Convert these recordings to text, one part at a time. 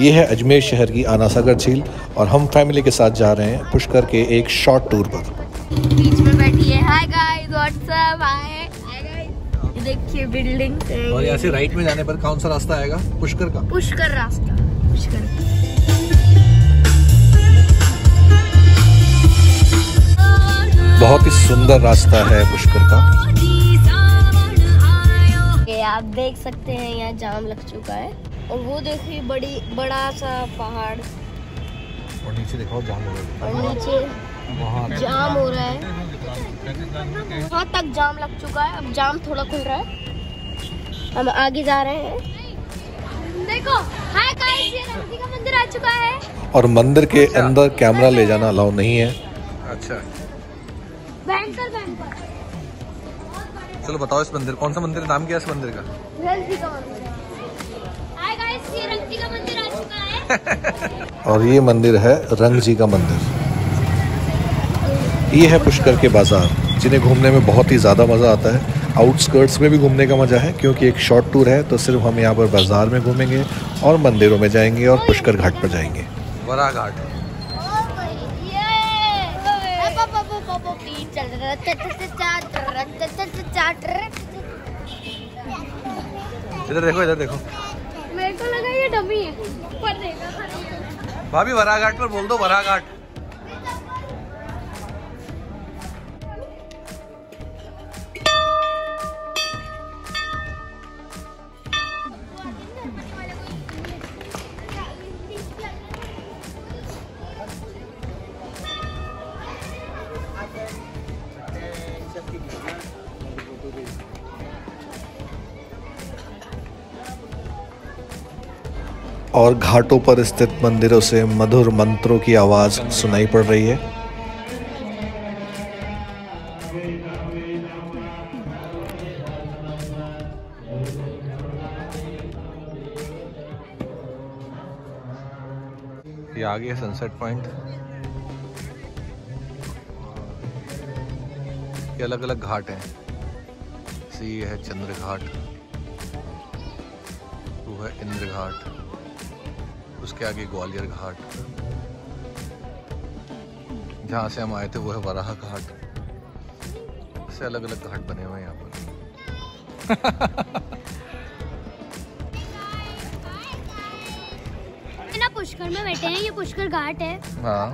ये है अजमेर शहर की आना सागर झील और हम फैमिली के साथ जा रहे हैं पुष्कर के एक शॉर्ट टूर पर। बीच में बैठी है। हाय गाइस व्हाट्सअप हाय हाय देखिए बिल्डिंग और यहाँ से राइट में जाने पर कौन सा रास्ता आएगा? पुष्कर का। पुष्कर रास्ता। पुष्कर। बहुत ही सुंदर रास्ता है पुष्कर का। आप देख सकते हैं यहाँ जाम लग चुका है। और वो देखिए बड़ी बड़ा सा पहाड़। और नीचे देखो जाम हो रहा और नीचे है वहाँ जाम हो रहा है। वहाँ तक जाम लग चुका है। अब जाम थोड़ा खुल रहा है। हम आगे जा रहे हैं। देखो हाय गाइस ये रंगी का मंदिर आ चुका है। और मंदिर के अंदर कैमरा ले जाना अलाउ नहीं है। अच्छा। बैंकर बैंकर चलो बताओ इस मंदिर कौन सा मंदिर नाम क्या है इस मंदिर का? और ये मंदिर है रंग जी का मंदिर। ये है पुष्कर के बाज़ार जिन्हें घूमने में बहुत ही ज़्यादा मज़ा आता है। आउटस्कर्ट्स में भी घूमने का मज़ा है क्योंकि एक शॉर्ट टूर है तो सिर्फ़ हम यहाँ पर बाज़ार में घूमेंगे और मंदिरों में जाएँगे और पुष्कर घाट पर जाएँगे। वरा घाट। इधर देखो इधर देखो मेरे को लगा ये डमी है पर देखा भाभी वराघाट पर बोल दो वरा और घाटों पर स्थित मंदिरों से मधुर मंत्रों की आवाज़ सुनाई पड़ रही है। ये आ गया सनसेट पॉइंट ये अलग अलग घाट हैं। सी है चंद्र घाट वो है इंद्र घाट। उसके आगे ग्वालियर घाट। जहाँ से हम आए थे वो है वराह घाट। से अलग अलग घाट बने हुए हैं यहाँ पर। पुष्कर में बैठे हैं ये पुष्कर घाट है। हाँ।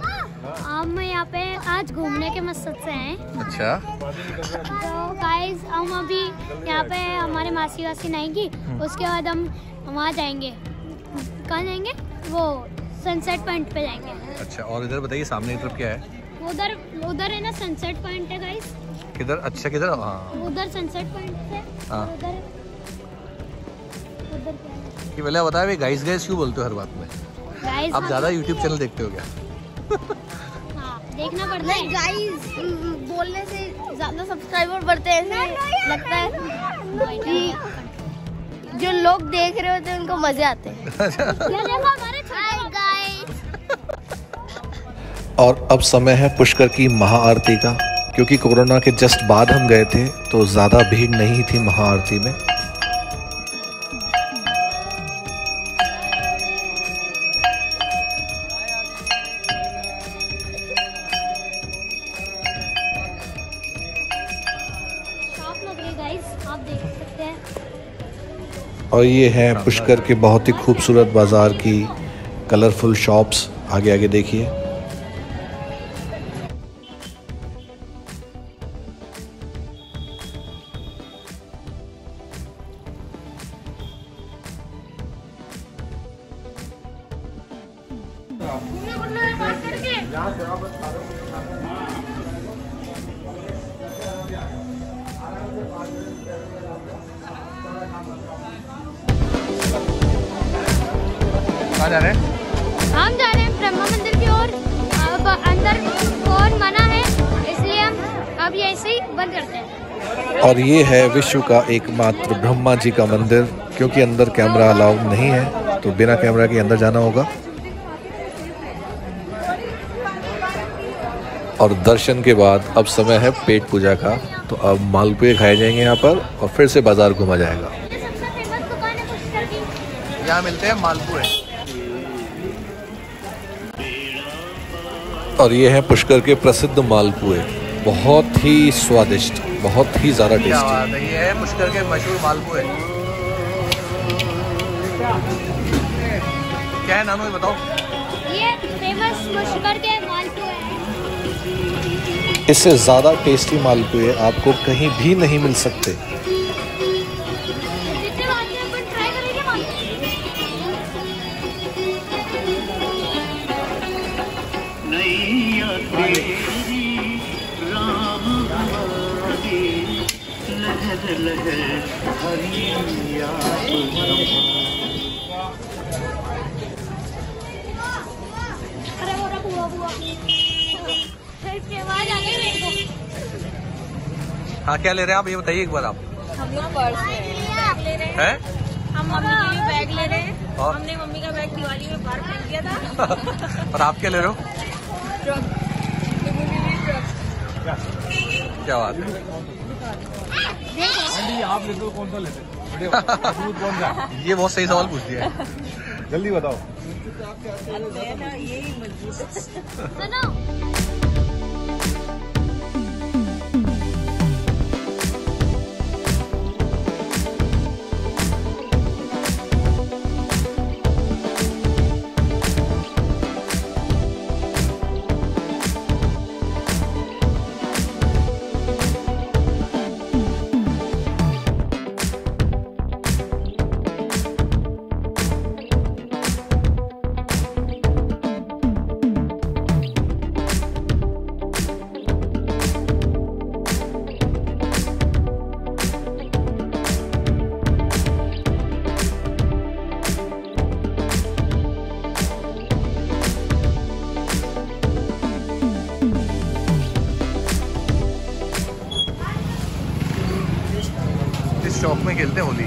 हम यहाँ पे आज घूमने के मकसद से हैं अच्छा। तो गाइस हम अभी यहाँ पे हमारे मासी वासी आएँगी उसके बाद हम वहाँ जाएँगे। कहाँ जाएँगे? वो सनसेट पॉइंट पे जाएँगे अच्छा और इधर बताइए सामने की तरफ़ क्या है उधर उधर है ना सनसेट पॉइंट है गाइस किधर अच्छा किधर हाँ उधर सनसेट पॉइंट है हाँ। उधर उधर क्या है ये पहले बताया भाई गाइस गाइस क्यों बोलते हो हर बात में गाइस आप ज़्यादा यूट्यूब चैनल देखते हो क्या हाँ देखना पड़ता है गाइस बोलने से ज़्यादा सब्सक्राइबर बढ़ते हैं लगता है कि जो लोग देख रहे होते हैं उनको मज़े आते हैं और अब समय है पुष्कर की महाआरती का, क्योंकि कोरोना के जस्ट बाद हम गए थे तो ज़्यादा भीड़ नहीं थी महाआरती में। और ये है पुष्कर के बहुत ही खूबसूरत बाज़ार की कलरफुल शॉप्स आगे आगे देखिए। कहाँ जा रहे हैं? हम जा रहे हैं ब्रह्मा मंदिर की ओर। अब अंदर कौन मना है इसलिए हम अब ये ऐसे ही बंद करते हैं। और ये है विश्व का एकमात्र ब्रह्मा जी का मंदिर क्योंकि अंदर कैमरा अलाउड नहीं है तो बिना कैमरा के अंदर जाना होगा। और दर्शन के बाद अब समय है पेट पूजा का। तो अब मालपुए खाए जाएँगे यहाँ पर और फिर से बाज़ार घूमा जाएगा। यहाँ मिलते हैं मालपुए। और ये है पुष्कर के प्रसिद्ध मालपुए। बहुत ही स्वादिष्ट बहुत ही ज़्यादा टेस्टी ये है पुष्कर के मशहूर मालपुए। क्या है नानू बताओ। ये फ़ेमस पुष्कर के मालपुए इससे ज़्यादा टेस्टी मालपुए आपको कहीं भी नहीं मिल सकते। हाँ क्या ले रहे हैं आप? ये बताइए एक बार आप। हम लोग पर्स ले रहे हैं बैग ले रहे हैं? हैं हम मम्मी के लिए बैग ले रहे हैं और? हमने मम्मी का बैग दिवाली में बाहर फेंक दिया था और आप क्या ले रहे हो? ट्रक टिप्पू के लिए ट्रक क्या कौन सा? ये बहुत सही सवाल पूछ दिया है। जल्दी बताओ। सुनो इस चौक में खेलते हैं होली।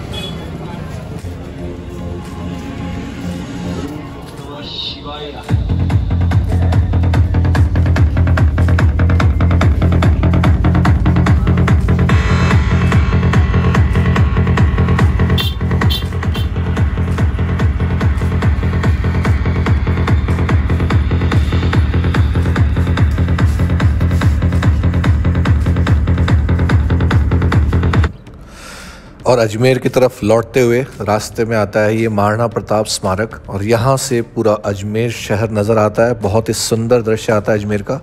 और अजमेर की तरफ़ लौटते हुए रास्ते में आता है ये महाराणा प्रताप स्मारक। और यहाँ से पूरा अजमेर शहर नज़र आता है। बहुत ही सुंदर दृश्य आता है अजमेर का।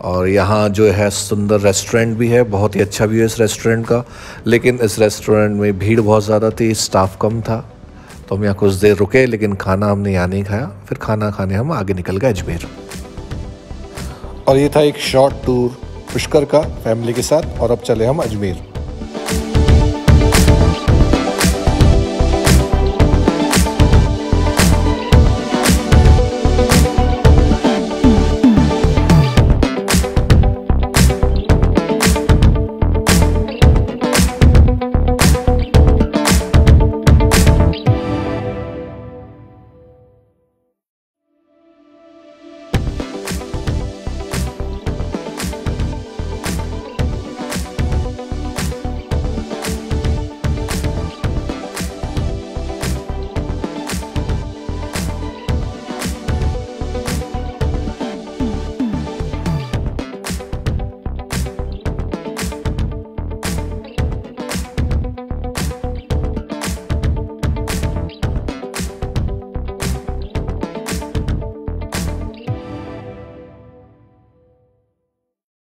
और यहाँ जो है सुंदर रेस्टोरेंट भी है। बहुत ही अच्छा भी है इस रेस्टोरेंट का। लेकिन इस रेस्टोरेंट में भीड़ बहुत ज़्यादा थी। स्टाफ कम था। तो हम यहाँ कुछ देर रुके, लेकिन खाना हमने यहाँ नहीं खाया। फिर खाना खाने हम आगे निकल गए अजमेर। और ये था एक शॉर्ट टूर पुष्कर का फैमिली के साथ। और अब चले हम अजमेर।